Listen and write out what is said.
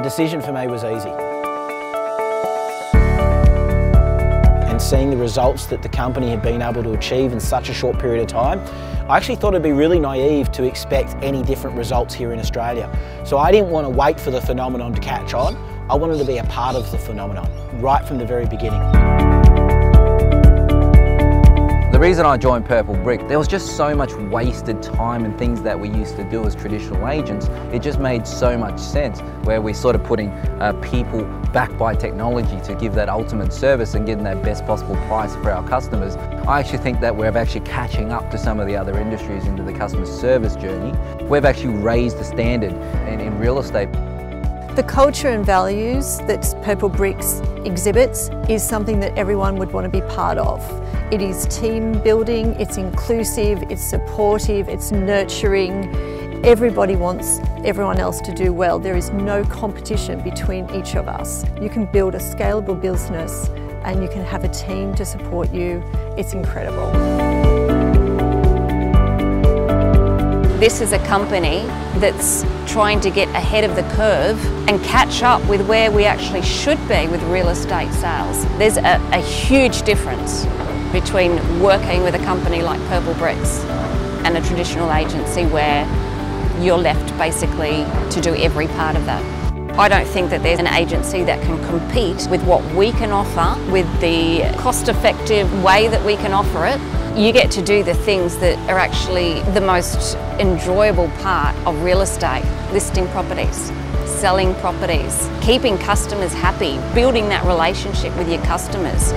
decision for me was easy. And seeing the results that the company had been able to achieve in such a short period of time, I actually thought it'd be really naive to expect any different results here in Australia. So I didn't want to wait for the phenomenon to catch on. I wanted to be a part of the phenomenon right from the very beginning. The reason I joined Purple Brick, there was just so much wasted time and things that we used to do as traditional agents. It just made so much sense where we're sort of putting uh, people backed by technology to give that ultimate service and getting that best possible price for our customers. I actually think that we're actually catching up to some of the other industries into the customer service journey. We've actually raised the standard in, in real estate. The culture and values that Purplebricks exhibits is something that everyone would want to be part of. It is team building, it's inclusive, it's supportive, it's nurturing. Everybody wants everyone else to do well. There is no competition between each of us. You can build a scalable business and you can have a team to support you. It's incredible. This is a company that's trying to get ahead of the curve and catch up with where we actually should be with real estate sales. There's a, a huge difference between working with a company like Purplebricks and a traditional agency where you're left basically to do every part of that. I don't think that there's an agency that can compete with what we can offer, with the cost-effective way that we can offer it, you get to do the things that are actually the most enjoyable part of real estate. Listing properties, selling properties, keeping customers happy, building that relationship with your customers.